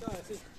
D'accord, merci.